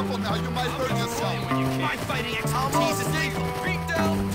careful now, you might hurt yourself. My fighting expertise is equal. Beat down.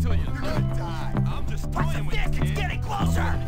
to you. Die. I'm just toying with you. It's getting closer!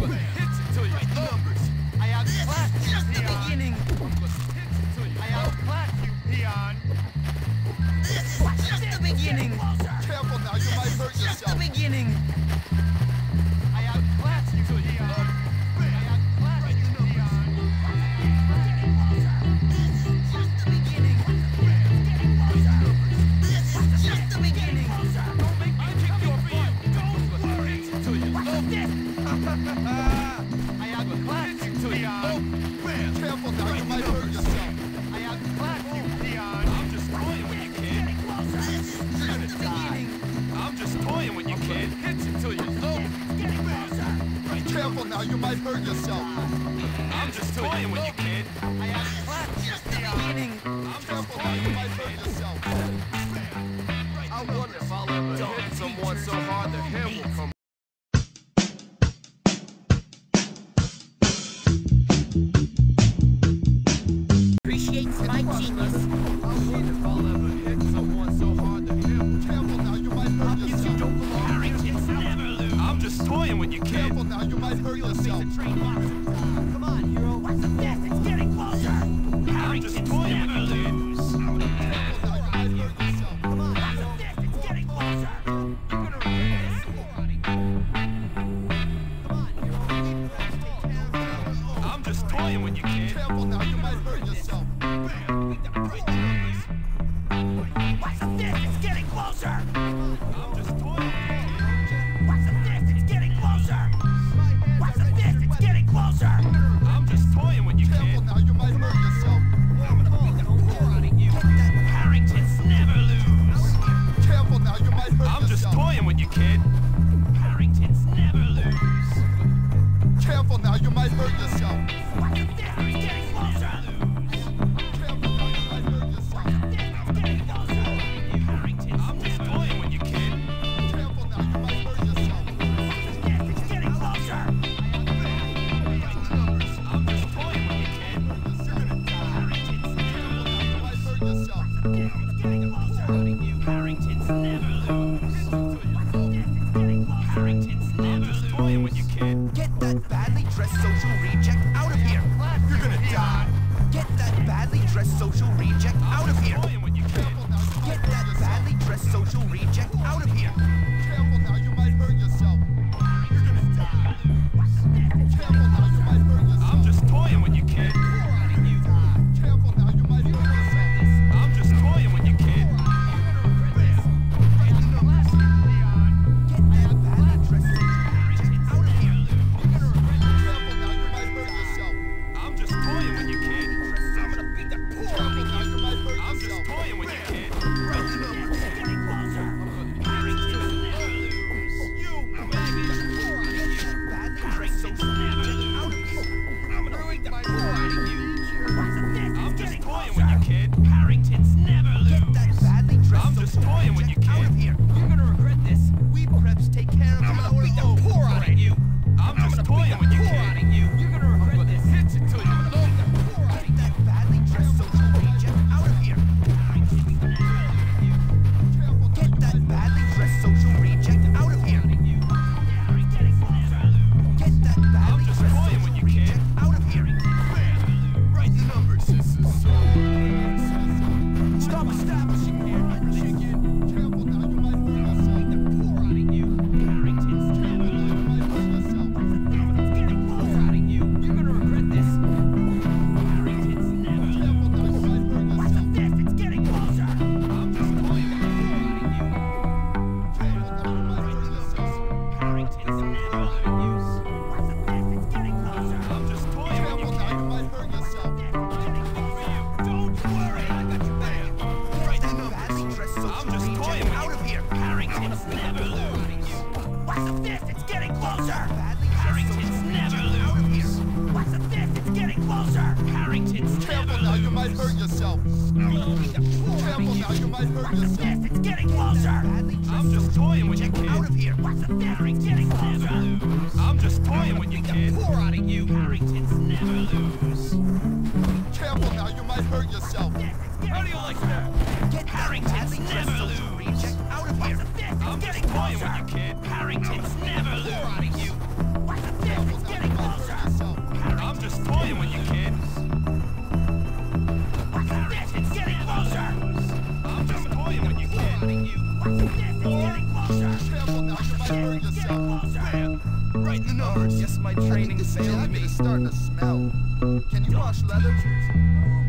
Bam. hurt yourself. I'm just playing with you. When what you can. Careful now, you might hurt yourself. Come on, hero. this? It's getting closer! I'm just toying with you, kid. out of here! What's the matter? It's getting closer! I'm just toying with you, kid. Poor out of you! Harrington's never lose. Careful now, you might hurt yourself. How do you like that? Get Harrington's never lose! out of here! I'm just toying with you, kid. Harrington's never lose! Pour out of you! What's the matter? It's getting closer! I'm just toying with you, kid. Right in the nose. Yes, my training failed me. It's starting to smell. Can you wash leather?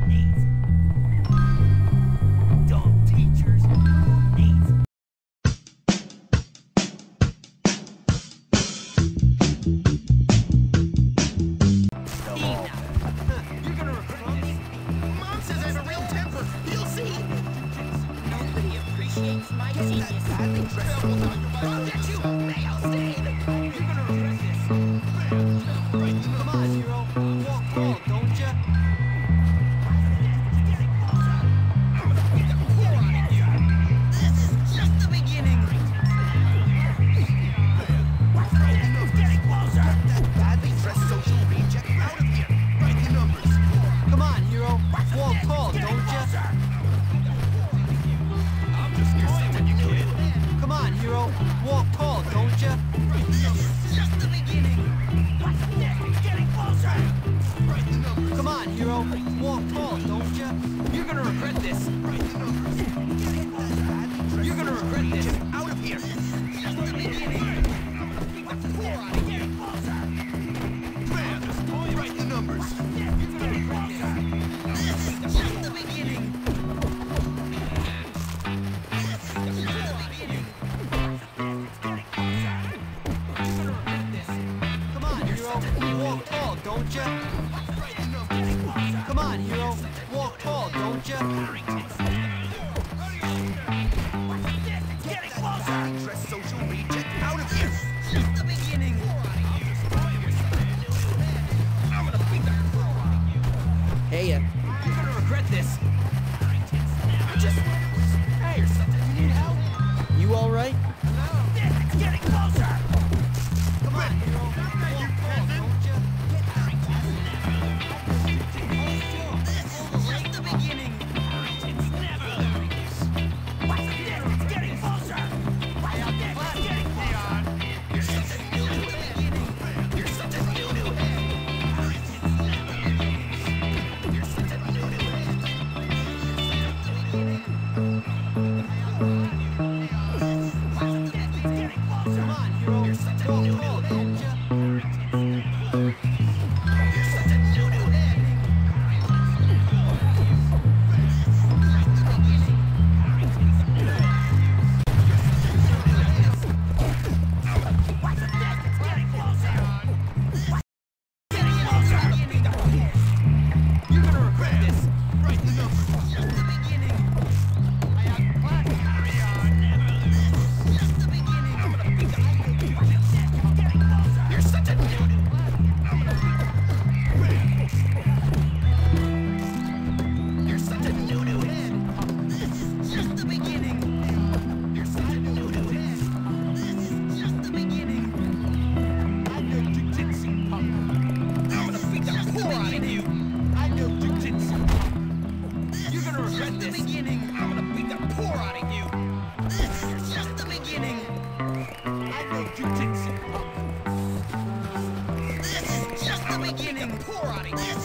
war on.